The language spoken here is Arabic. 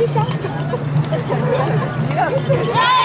يا